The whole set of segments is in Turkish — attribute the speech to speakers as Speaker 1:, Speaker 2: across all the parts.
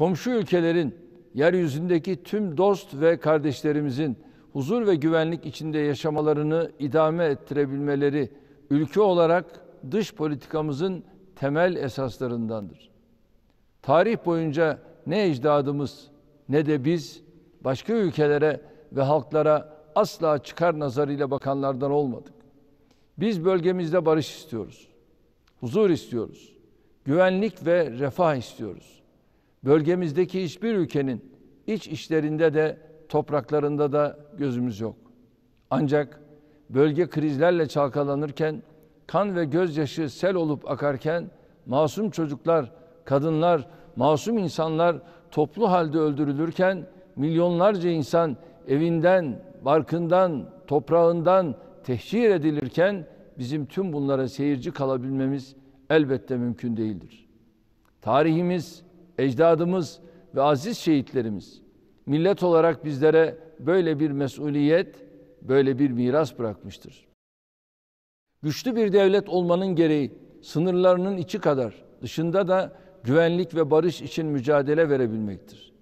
Speaker 1: komşu ülkelerin yeryüzündeki tüm dost ve kardeşlerimizin huzur ve güvenlik içinde yaşamalarını idame ettirebilmeleri ülke olarak dış politikamızın temel esaslarındandır. Tarih boyunca ne ecdadımız ne de biz başka ülkelere ve halklara asla çıkar nazarıyla bakanlardan olmadık. Biz bölgemizde barış istiyoruz. Huzur istiyoruz. Güvenlik ve refah istiyoruz. Bölgemizdeki hiçbir ülkenin iç işlerinde de topraklarında da gözümüz yok. Ancak bölge krizlerle çalkalanırken, kan ve gözyaşı sel olup akarken masum çocuklar, kadınlar, masum insanlar toplu halde öldürülürken milyonlarca insan evinden, barkından, toprağından tehcir edilirken bizim tüm bunlara seyirci kalabilmemiz elbette mümkün değildir. Tarihimiz, ecdadımız ve aziz şehitlerimiz millet olarak bizlere böyle bir mesuliyet, böyle bir miras bırakmıştır. Güçlü bir devlet olmanın gereği sınırlarının içi kadar dışında da güvenlik ve barış için mücadele verebilmektir.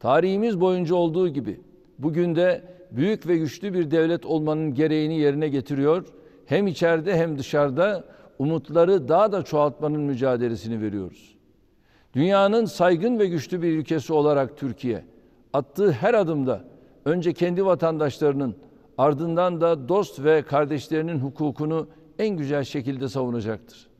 Speaker 1: Tarihimiz boyunca olduğu gibi bugün de büyük ve güçlü bir devlet olmanın gereğini yerine getiriyor. Hem içeride hem dışarıda umutları daha da çoğaltmanın mücadelesini veriyoruz. Dünyanın saygın ve güçlü bir ülkesi olarak Türkiye attığı her adımda önce kendi vatandaşlarının ardından da dost ve kardeşlerinin hukukunu en güzel şekilde savunacaktır.